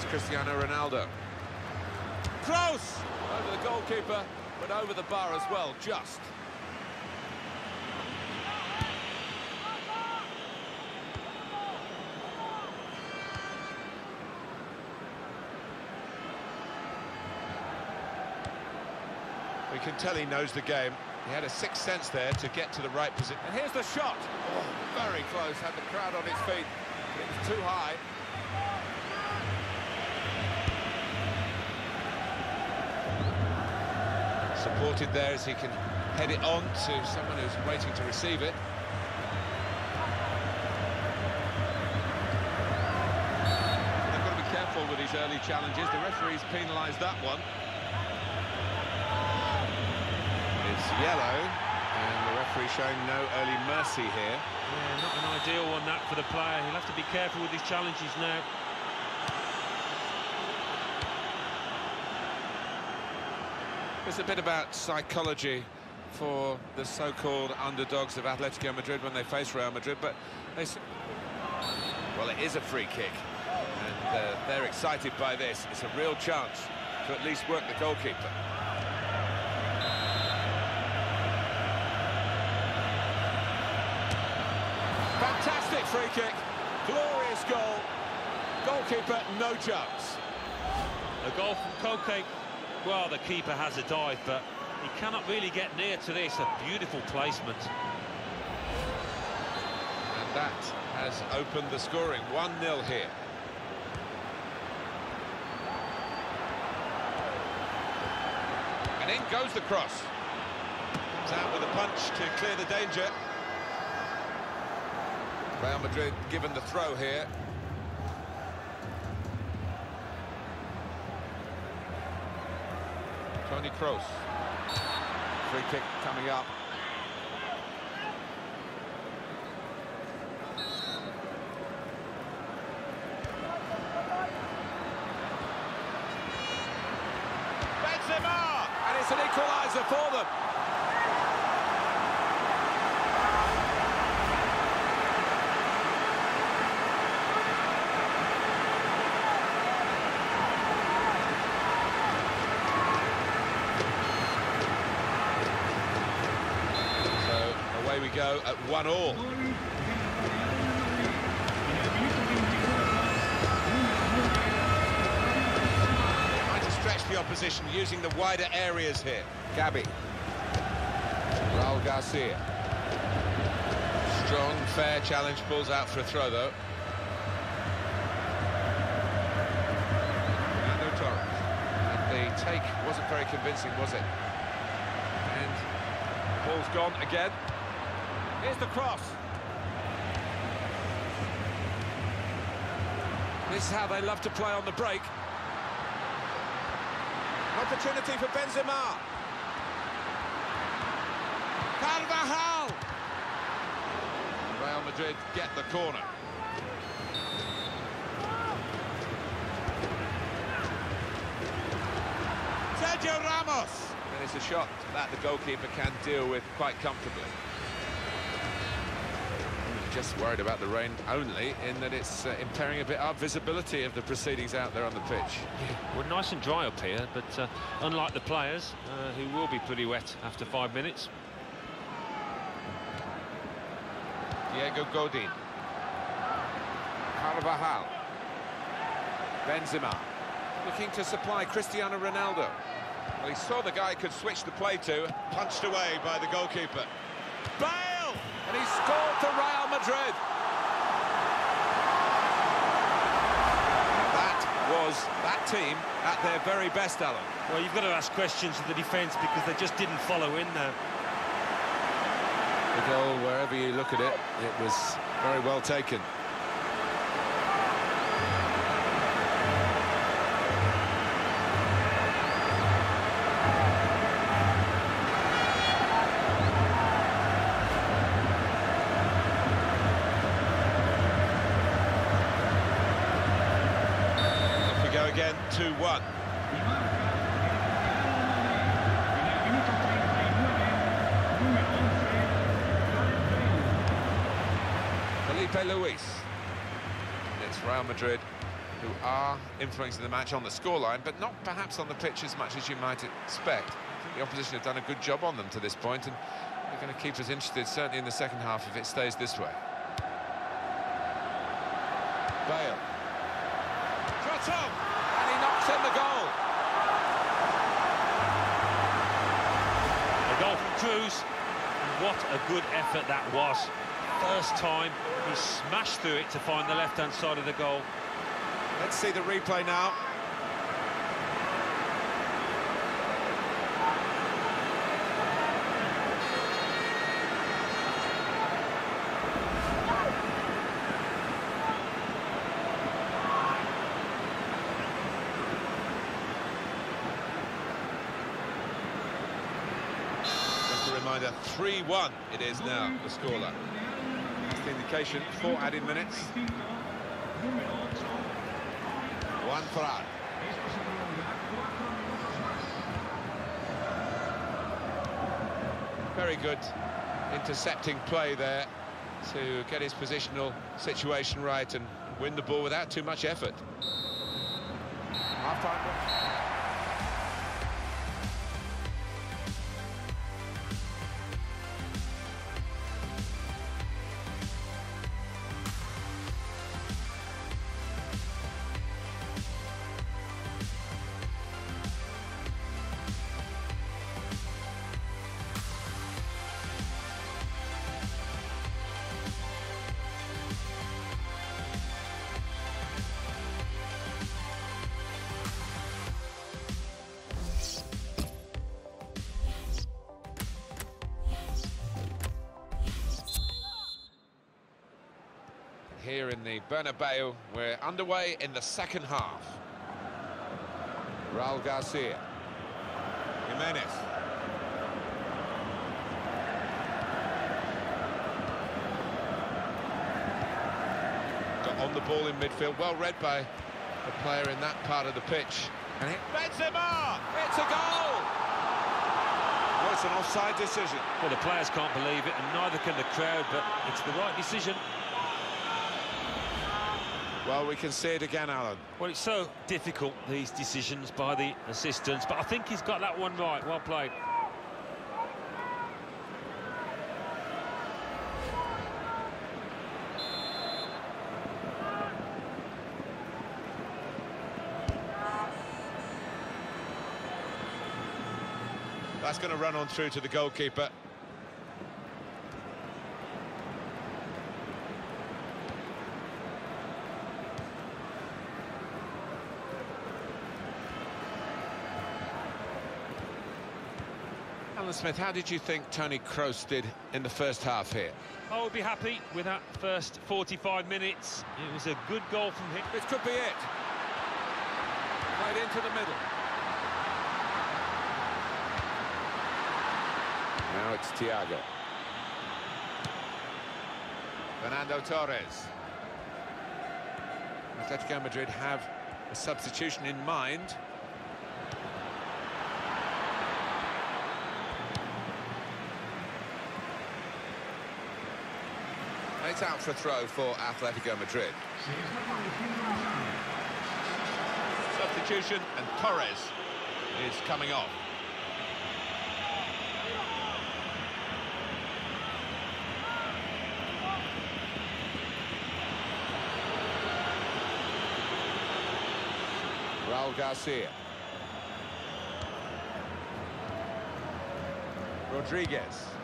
Here's Cristiano Ronaldo. Close! Over the goalkeeper, but over the bar as well, just. We can tell he knows the game. He had a sixth sense there to get to the right position. And here's the shot. Oh, very close, had the crowd on its feet. But it was too high. Supported there as he can head it on to someone who's waiting to receive it. They've got to be careful with these early challenges. The referee's penalised that one. It's yellow, and the referee showing no early mercy here. Yeah, not an ideal one, that, for the player. He'll have to be careful with his challenges now. It's a bit about psychology for the so-called underdogs of Atletico Madrid when they face Real Madrid, but they... Well, it is a free kick, and uh, they're excited by this. It's a real chance to at least work the goalkeeper. Fantastic free kick, glorious goal. Goalkeeper, no chance. A goal from Koke. Well, the keeper has a dive, but he cannot really get near to this. A beautiful placement. And that has opened the scoring. 1-0 here. And in goes the cross. Comes out with a punch to clear the danger. Real Madrid given the throw here. Toni Kroos. Free kick coming up. Benzema! And it's an equaliser for them. So away we go at one all. Trying to stretch the opposition using the wider areas here. Gabi. Raul Garcia. Strong, fair challenge, pulls out for a throw though. Fernando Torres. And the take wasn't very convincing, was it? And ball's gone again. Here's the cross. This is how they love to play on the break. Opportunity for Benzema. Carvajal. Real Madrid get the corner. Sergio Ramos. And it's a shot that the goalkeeper can deal with quite comfortably. Just worried about the rain only in that it's uh, impairing a bit our visibility of the proceedings out there on the pitch. We're nice and dry up here, but uh, unlike the players, uh, who will be pretty wet after five minutes. Diego Godin. Carvajal. Benzema. Looking to supply Cristiano Ronaldo. Well, he saw the guy could switch the play to, punched away by the goalkeeper. Bale! And he scored for Real Madrid. That was that team at their very best, Alan. Well, you've got to ask questions of the defence because they just didn't follow in there. The goal, wherever you look at it, it was very well taken. Again, 2-1. Filipe Luis. It's Real Madrid who are influencing the match on the scoreline, but not perhaps on the pitch as much as you might expect. The opposition have done a good job on them to this point, and they're going to keep us interested, certainly in the second half, if it stays this way. Bale. Shot on! And in the goal. A goal from Kroos. What a good effort that was. First time, he smashed through it to find the left-hand side of the goal. Let's see the replay now. A 3-1 it is now, the scoreline. That's the indication, four added minutes. Juan Ferran. Very good intercepting play there to get his positional situation right and win the ball without too much effort. Half-time. Here in the Bernabeu. We're underway in the second half. Raul Garcia. Gimenez. Got on the ball in midfield. Well read by the player in that part of the pitch. And it... Benzema! It's a goal! Well, it's an offside decision. Well, the players can't believe it, and neither can the crowd, but it's the right decision. Well, we can see it again, Alan. Well, it's so difficult, these decisions by the assistants, but I think he's got that one right. Well played. That's going to run on through to the goalkeeper. Smith, how did you think Toni Kroos did in the first half here? I would be happy with that first 45 minutes. It was a good goal from him. This could be it. Right into the middle. Now it's Tiago. Fernando Torres. Atletico Madrid have a substitution in mind. It's out for a throw for Atletico Madrid. Substitution and Torres is coming off. Raul Garcia. Rodriguez.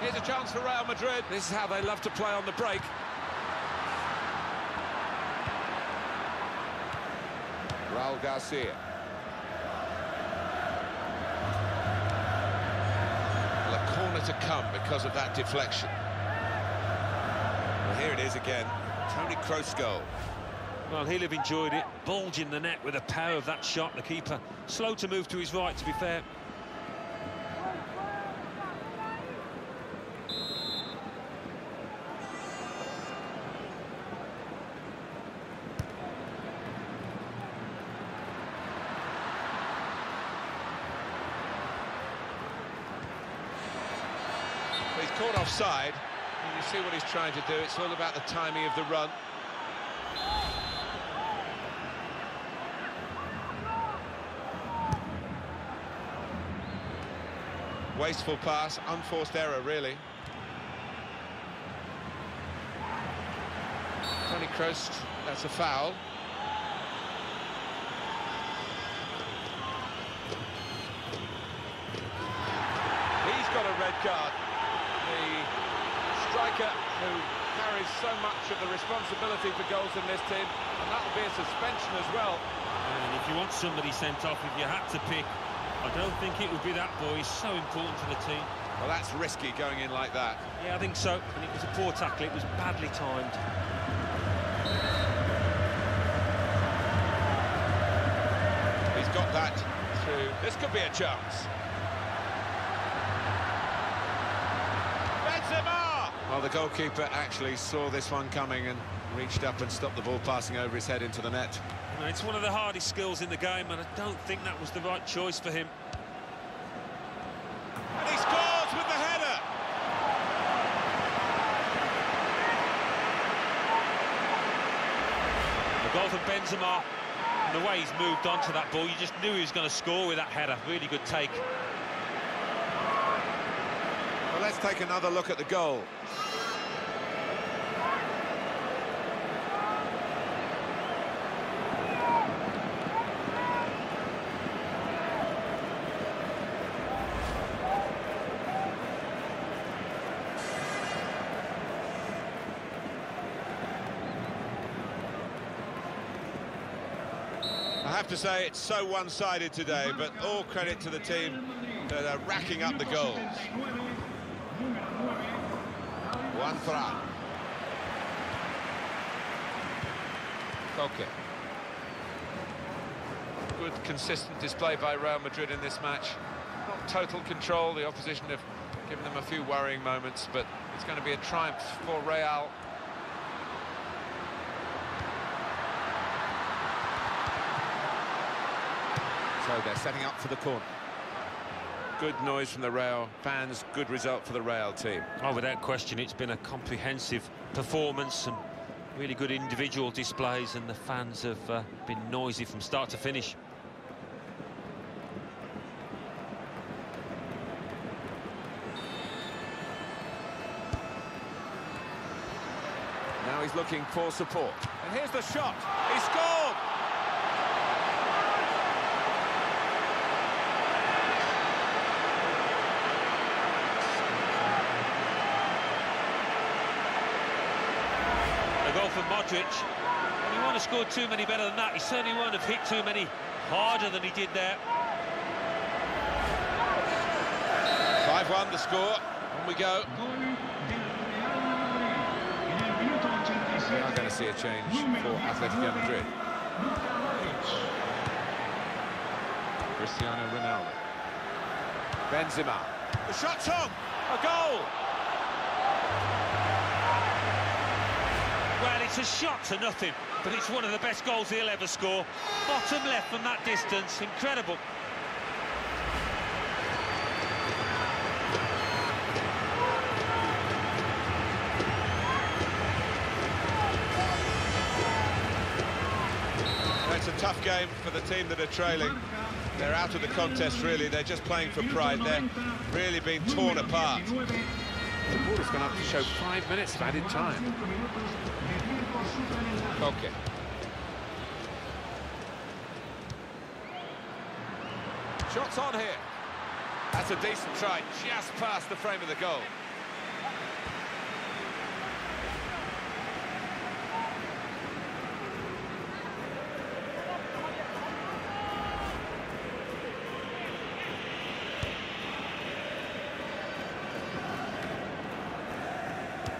Here's a chance for Real Madrid. This is how they love to play on the break. Raul Garcia. Well, a corner to come because of that deflection. Well, here it is again. Toni Kroos goal. Well, he'll have enjoyed it. Bulging the net with the power of that shot. The keeper slow to move to his right, to be fair. Caught offside. You see what he's trying to do. It's all about the timing of the run. Wasteful pass, unforced error, really. Toni Kroos, that's a foul. He's got a red card. The striker who carries so much of the responsibility for goals in this team, and that'll be a suspension as well. And if you want somebody sent off, if you had to pick, I don't think it would be that boy. He's so important to the team. Well, that's risky going in like that. Yeah, I think so. And it was a poor tackle. It was badly timed. He's got that through. This could be a chance. Benzema! Well, the goalkeeper actually saw this one coming and reached up and stopped the ball passing over his head into the net. It's one of the hardest skills in the game, and I don't think that was the right choice for him. And he scores with the header! The goal from Benzema, and the way he's moved on to that ball, you just knew he was going to score with that header. Really good take. Let's take another look at the goal. I have to say it's so one-sided today, but all credit to the team that are racking up the goals. One for out. Okay. Good, consistent display by Real Madrid in this match. Not total control, the opposition have given them a few worrying moments, but it's going to be a triumph for Real. So they're setting up for the corner. Good noise from the Real fans, good result for the Real team. Oh, without question, it's been a comprehensive performance, some really good individual displays, and the fans have uh, been noisy from start to finish. Now he's looking for support. And here's the shot. He scored! A goal from Modric. And he won't have scored too many better than that. He certainly won't have hit too many harder than he did there. 5-1 the score. On we go. We are going to see a change for Atletico Madrid. Cristiano Ronaldo. Benzema. The shot's on! A goal! It's a shot to nothing, but it's one of the best goals he'll ever score. Bottom left from that distance, incredible. It's a tough game for the team that are trailing. They're out of the contest, really. They're just playing for pride. They're really being torn apart. The ball has gone up to show five minutes of added time. Okay. Shots on here. That's a decent try, just past the frame of the goal.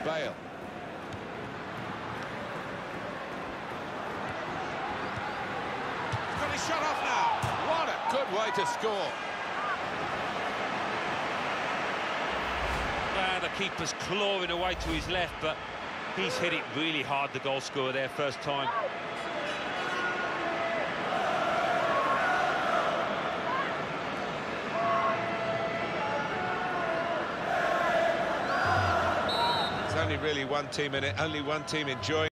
Bale. Got his shot off now. What a good way to score. Well, the keeper's clawing away to his left, but he's hit it really hard, the goal scorer there, first time. It's only really one team in it, only one team enjoying